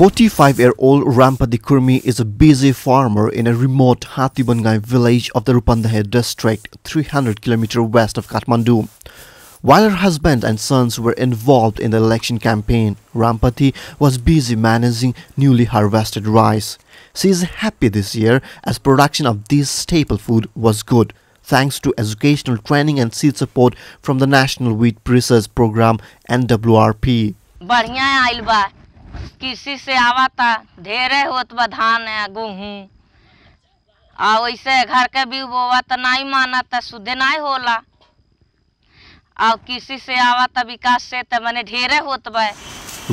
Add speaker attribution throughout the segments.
Speaker 1: 45-year-old Rampati Kurmi is a busy farmer in a remote Hattibangai village of the Rupandehi district, 300 km west of Kathmandu. While her husband and sons were involved in the election campaign, Rampati was busy managing newly harvested rice. She is happy this year as production of this staple food was good, thanks to educational training and seed support from the National Wheat Research Program NWRP.
Speaker 2: कृषि से आवता ढेरे होत बा धान आ गेहूँ आ वैसे घर के भी बोवा त नहीं माना त शुद्धे नहीं होला आ कृषि से आवता विकास से त मने ढेरे होत बा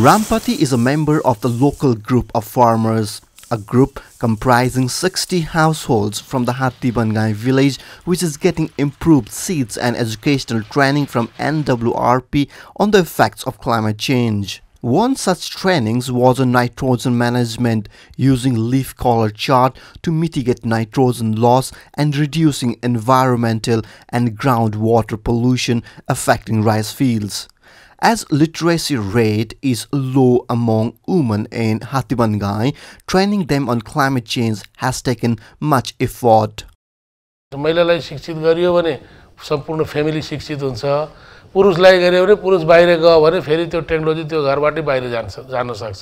Speaker 1: Rampati is a member of the local group of farmers, a group comprising 60 households from the Hatibangai village which is getting improved seeds and educational training from NWRP on the effects of climate change. One such trainings was on nitrogen management using leaf color chart to mitigate nitrogen loss and reducing environmental and groundwater pollution affecting rice fields. As literacy rate is low among women in Hattibangai, training them on climate change has taken much effort.
Speaker 3: महिलालाई शिक्षित पुरुषलाई गऱ्यो भने पुरुष बाहिर गयो भने फेरि त्यो टेक्नोलोजी त्यो घरबाटै बाहिर जान्छ जान सक्छ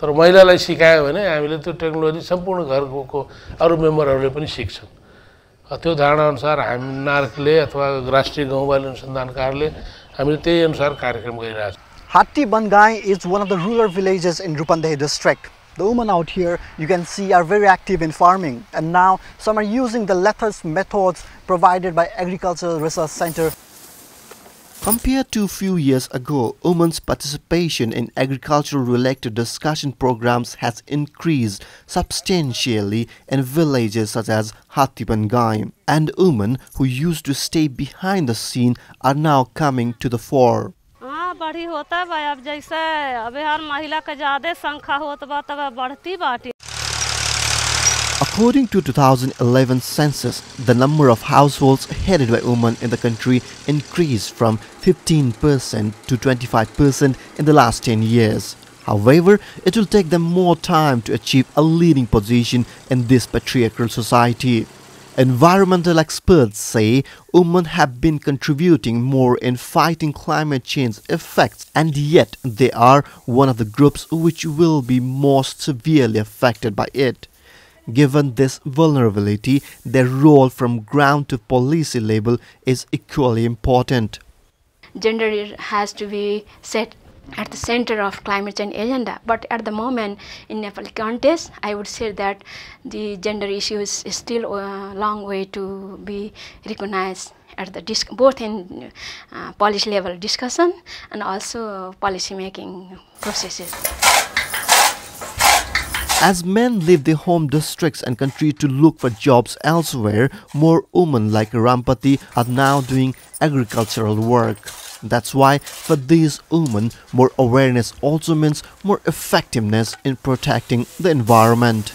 Speaker 3: तर महिलालाई सिकायो भने हामीले त्यो टेक्नोलोजी सम्पूर्ण घरको अरू मेम्बरहरूले पनि सिक्छन् त्यो धारणाअनुसार हामी नारकले अथवा राष्ट्रिय गाउँबाल अनुसन्धान कार्यले हामीले त्यही अनुसार कार्यक्रम गरिरहेको छ
Speaker 4: Hatti Bandgai is one of the rural villages in Rupandehi district The women out here, you can see, are very active in farming. And now, some are using the lethal methods provided by Agricultural Resource Center.
Speaker 1: Compared to a few years ago, women's participation in agricultural related discussion programs has increased substantially in villages such as Hatibangai. And women who used to stay behind the scene are now coming to the fore.
Speaker 5: हाँ बढ़ी होता बा अब जैसे अभी हर महिला के ज्यादा संख्या होत बा तब बढ़ती बाटी
Speaker 1: According to 2011 census, the number of households headed by women in the country increased from 15% to 25% in the last 10 years. However, it will take them more time to achieve a leading position in this patriarchal society. Environmental experts say women have been contributing more in fighting climate change effects and yet they are one of the groups which will be most severely affected by it. Given this vulnerability, their role from ground to policy level is equally important.
Speaker 6: gender has to be set at the center of climate change agenda but at the moment in Nepali context I would say that the gender issue is, is still a long way to be recognized at the disc both in uh, policy level discussion and also policy making processes.
Speaker 1: As men leave their home districts and continue to look for jobs elsewhere, more women like Rampati are now doing agricultural work. That's why for these women, more awareness also means more effectiveness in protecting the environment.